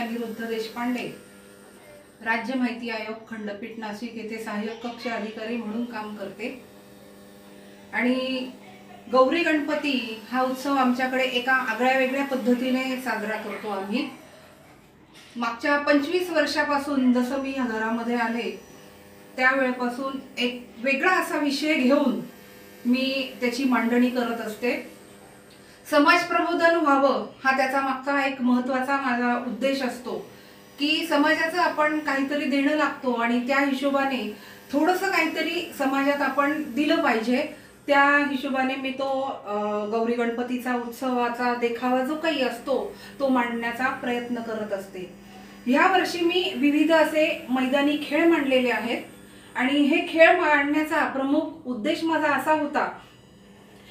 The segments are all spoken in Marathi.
अनिरुद्ध देशपांडे. राज्य माहिती आयोग खंडपीठ नाशिक येथे सहाय्यक कक्ष अधिकारी म्हणून काम करते. आणि गौरी गणपती हा उत्सव आमच्याकडे एका आगळ्या वेगळ्या पद्धतीने साजरा करतो आम्ही. मागच्या पंचवीस वर्षापासून जसं मी या घरामध्ये आले त्यावेळेपासून एक वेगळा असा विषय घेऊन मी त्याची मांडणी करत असते. समाज प्रबोधन व्हावं हा त्याचा मागचा एक महत्त्वाचा माझा उद्देश असतो. की समाजाचं आपण काहीतरी देणं लागतो आणि त्या हिशोबाने थोडंसं काहीतरी समाजात आपण दिलं पाहिजे. त्या हिशोबाने मी तो गौरी गणपतीचा उत्सवाचा देखावा जो काही असतो तो मांडण्याचा प्रयत्न करत असते. ह्या वर्षी मी विविध असे मैदानी खेळ मांडलेले आहेत. आणि हे खेळ मांडण्याचा प्रमुख उद्देश माझा असा होता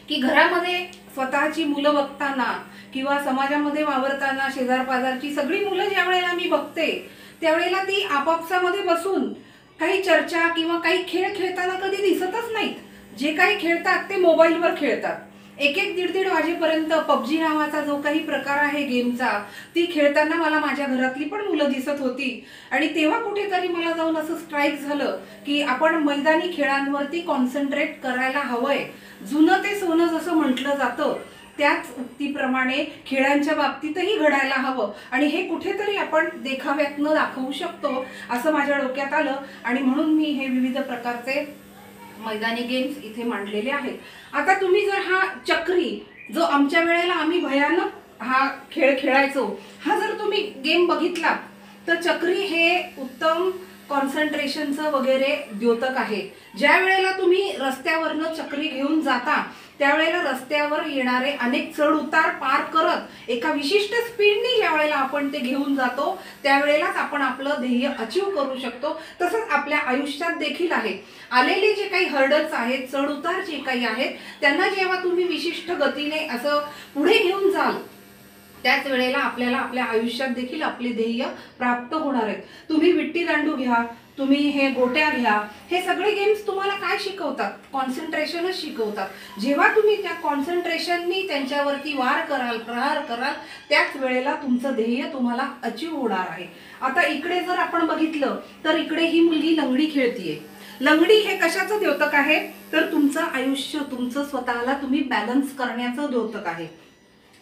की घरामध्ये स्वतःची मुलं बघताना किंवा समाजामध्ये वावरताना शेजार पाजारची सगळी मुलं ज्या वेळेला मी बघते त्यावेळेला ती आपापसामध्ये बसून काही चर्चा किंवा काही खेळ खेळताना कधी दिसतच नाहीत. जे काही खेळतात ते मोबाईलवर खेळतात. एक एक दीड दीड वाजेपर्यंत पबजी नावाचा जो काही प्रकार आहे गेमचा ती खेळताना मला माझ्या घरातली पण मुलं दिसत होती. आणि तेव्हा कुठेतरी मला जाऊन असं स्ट्राईक झालं की आपण मैदानी खेळांवरती कॉन्सन्ट्रेट करायला हवंय. जुनं ते सोनं जसं म्हटलं जातं त्याच उक्तीप्रमाणे खेळांच्या बाबतीतही घडायला हवं. आणि हे कुठेतरी आपण देखाव्यातनं दाखवू शकतो असं माझ्या डोक्यात आलं. आणि म्हणून मी हे विविध प्रकारचे मैदानी गेम्स इथे मांडलेले आहेत. आता तुम्ही जर हा चक्री जो आमच्या वेळेला आम्ही भयानक हा खेळ खेळायचो हा जर तुम्ही गेम बघितला तर चक्री हे उत्तम कॉन्सन्ट्रेशनचं वगैरे द्योतक आहे. ज्या वेळेला तुम्ही रस्त्यावरनं चक्री घेऊन जाता त्यावेळेला रस्त्यावर येणारे अनेक चढ उतार पार करत एका विशिष्ट स्पीडनी ज्या वेळेला आपण ते घेऊन जातो त्यावेळेलाच आपण आपलं ध्येय अचीव करू शकतो. तसंच आपल्या आयुष्यात देखील आहे. आलेले जे काही हर्डल्स आहेत चढ उतार जे काही आहेत त्यांना जेव्हा तुम्ही विशिष्ट गतीने असं पुढे घेऊन जाल त्याच वेळेला आपल्याला आपल्या आयुष्यात देखील आपले ध्येय प्राप्त होणार आहेत. तुम्ही विट्टी दांडू घ्या तुम्ही हे गोट्या घ्या हे सगळे गेम्स तुम्हाला काय शिकवतात? कॉन्सन्ट्रेशनच शिकवतात. जेव्हा तुम्ही त्या कॉन्सन्ट्रेशननी त्यांच्यावरती वार कराल प्रहार कराल त्याच वेळेला तुमचं ध्येय तुम्हाला अचीव होणार आहे. आता इकडे जर आपण बघितलं तर इकडे ही मुलगी लंगडी खेळतीये. लंगडी हे कशाचं द्योतक आहे? तर तुमचं आयुष्य तुमचं स्वतःला तुम्ही बॅलन्स करण्याचं द्योतक आहे.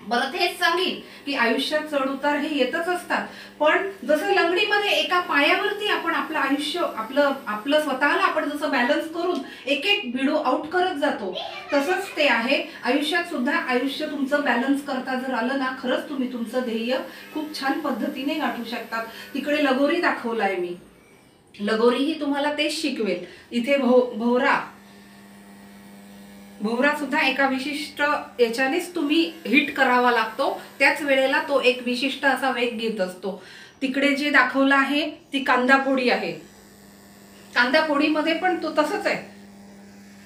बरं तेच सांगेन की आयुष्यात चढ उतार हे येतच असतात. पण जसं लंगडीमध्ये एका पायावरती आपण आपलं आयुष्य आपलं आपलं स्वतःला आपण जसं बॅलन्स करून एक एक भिडो आउट करत जातो तसंच ते आहे. आयुष्यात सुद्धा आयुष्य तुमचं बॅलन्स करता जर आलं ना खरंच तुम्ही तुमचं ध्येय खूप छान पद्धतीने गाठू शकतात. तिकडे लगोरी दाखवलाय मी. लगोरी ही तुम्हाला तेच शिकवेल. इथे भो भोवरा. भोवरा सुद्धा एका विशिष्ट याच्यानेच तुम्ही हिट करावा लागतो. त्याच वेळेला तो एक विशिष्ट असा वेग घेत असतो. तिकडे जे दाखवलं आहे ती कांदा पोळी आहे. कांदा पोळीमध्ये पण तो तसंच आहे.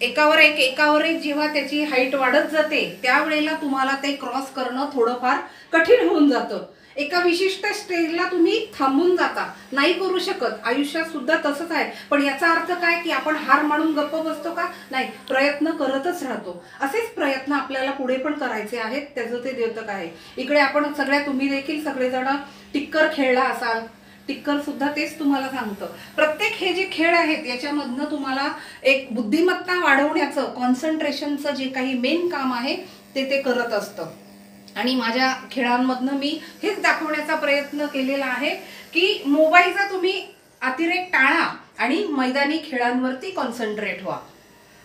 एकावर एक एकावर एक जेव्हा त्याची हाईट वाढत जाते त्यावेळेला तुम्हाला ते क्रॉस करणं थोडंफार कठीण होऊन जातं. एका विशिष्ट स्टेजला तुम्ही थांबून जाता. नाही करू शकत. आयुष्यात सुद्धा तसंच आहे. पण याचा अर्थ काय? की आपण हार मानून गप्प बसतो का? नाही. प्रयत्न करतच राहतो. असेच प्रयत्न आपल्याला पुढे पण करायचे आहेत. त्याचं ते द्योतक आहे. इकडे आपण सगळ्या तुम्ही देखील सगळेजण टिक्कर खेळला असाल. टिक्कर सुद्धा तेच तुम्हाला सांगतं. प्रत्येक हे जे खेळ आहेत याच्यामधनं तुम्हाला एक बुद्धिमत्ता वाढवण्याचं कॉन्सन्ट्रेशनचं जे काही मेन काम आहे ते ते करत असतं. आणि माझ्या खेळांमधनं मी हेच दाखवण्याचा प्रयत्न केलेला आहे की मोबाईलचा तुम्ही अतिरेक टाळा आणि मैदानी खेळांवरती कॉन्सन्ट्रेट व्हा.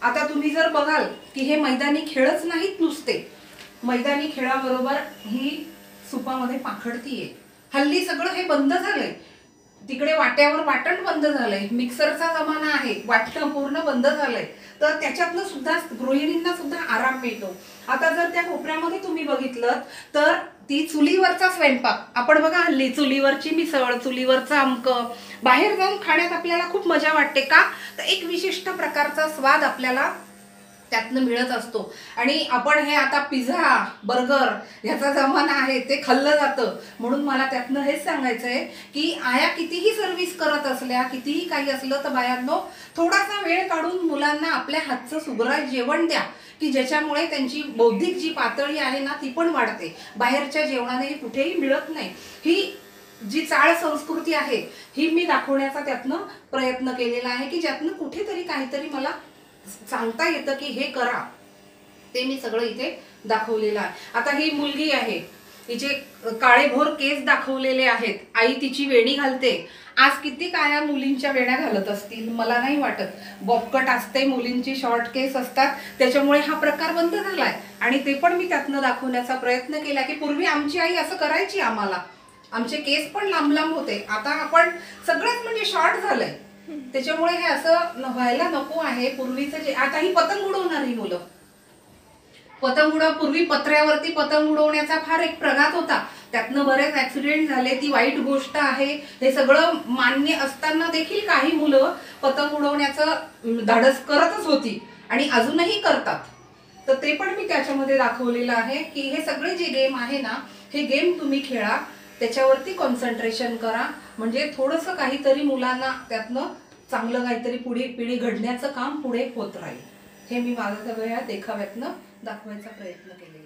आता तुम्ही जर बघाल की हे मैदानी खेळच नाहीत नुसते मैदानी खेळाबरोबर ही सुपामध्ये पाखडतीये. हल्ली सगळं हे बंद झालंय. तिकडे वाट्यावर वाटण बंद झालंय. मिक्सरचा जमाना आहे. वाटणं पूर्ण बंद झालंय. तर त्याच्यातनं सुद्धा गृहिणींना सुद्धा आराम मिळतो. आता जर त्या कोपऱ्यामध्ये तुम्ही बघितलं तर ती चुलीवरचा स्वयंपाक. आपण बघा हल्ली चुलीवरची मिसळ चुलीवरचा अमक बाहेर जाऊन खाण्यात आपल्याला खूप मजा वाटते का? तर एक विशिष्ट प्रकारचा स्वाद आपल्याला त्यातनं मिळत असतो. आणि आपण हे आता पिझ्झा बर्गर ह्याचा जमाना आहे ते खाल्लं जातं. म्हणून मला त्यातनं हेच सांगायचं आहे की आया कितीही सर्व्हिस करत असल्या कितीही काही असलं तर बायांनो थोडासा वेळ काढून मुलांना आपल्या हातचं सुग्राय जेवण द्या की ज्याच्यामुळे त्यांची बौद्धिक जी पातळी आहे ना ती पण वाढते. बाहेरच्या जेवणाने कुठेही मिळत नाही. ही जी चाळ संस्कृती आहे ही मी दाखवण्याचा त्यातनं प्रयत्न केलेला आहे की ज्यातनं कुठेतरी काहीतरी मला सांगता येतं की हे करा. ते मी सगळं इथे दाखवलेलं आहे. आता ही मुलगी आहे. तिचे काळेभोर केस दाखवलेले आहेत. आई तिची वेणी घालते. आज किती काया मुलींच्या वेण्या घालत असतील? मला नाही वाटत. बॉपकट असते मुलींची शॉर्ट केस असतात. त्याच्यामुळे हा प्रकार बंद झालाय. आणि ते पण मी त्यातनं दाखवण्याचा प्रयत्न केला की पूर्वी आमची आई असं करायची आम्हाला. आमचे केस पण लांब लांब होते. आता आपण सगळंच म्हणजे शॉर्ट झालंय. त्याच्यामुळे हे असं न- व्हायला नको आहे. पूर्वीचं जे आता ही पतंग उडवणारी मुलं. पतंग उडव पूर्वी पत्र्यावरती पतंग उडवण्याचा फार एक प्रघात होता. त्यातनं बरेच ऍक्सिडेंट झाले. ती वाईट गोष्ट आहे. हे सगळं मान्य असताना देखील काही मुलं पतंग उडवण्याचं धाडस करतच होती आणि अजूनही करतात. तर ते पण मी त्याच्यामध्ये दाखवलेलं आहे की हे सगळे जे गेम आहे ना हे गेम तुम्ही खेळा. त्याच्यावरती कॉन्सन्ट्रेशन करा. म्हणजे थोडंसं काहीतरी मुलांना त्यातनं चांगलं काहीतरी पुढे पिढी घडण्याचं काम पुढे होत राहील. हे मी माझ्या सगळ्या देखाव्यातनं दाखवायचा प्रयत्न केलेला आहे.